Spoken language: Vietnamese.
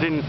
Din